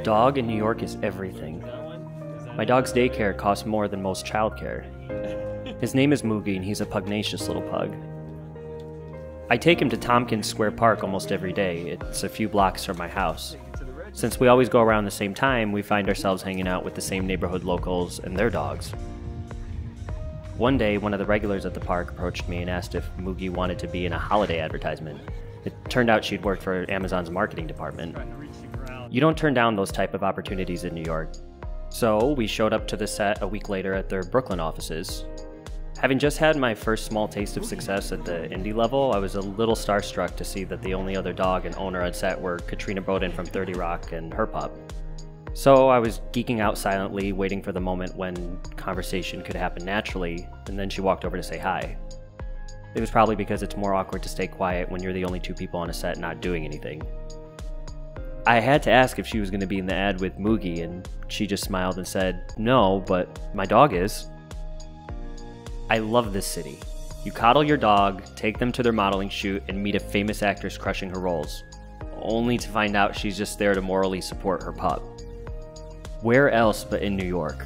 dog in New York is everything. My dog's daycare costs more than most childcare. His name is Moogie, and he's a pugnacious little pug. I take him to Tompkins Square Park almost every day. It's a few blocks from my house. Since we always go around the same time, we find ourselves hanging out with the same neighborhood locals and their dogs. One day, one of the regulars at the park approached me and asked if Moogie wanted to be in a holiday advertisement. It turned out she'd worked for Amazon's marketing department. You don't turn down those type of opportunities in New York. So we showed up to the set a week later at their Brooklyn offices. Having just had my first small taste of success at the indie level, I was a little starstruck to see that the only other dog and owner on set were Katrina Bowden from 30 Rock and her pup. So I was geeking out silently, waiting for the moment when conversation could happen naturally, and then she walked over to say hi. It was probably because it's more awkward to stay quiet when you're the only two people on a set not doing anything. I had to ask if she was going to be in the ad with Moogie, and she just smiled and said, No, but my dog is. I love this city. You coddle your dog, take them to their modeling shoot, and meet a famous actress crushing her roles, only to find out she's just there to morally support her pup. Where else but in New York?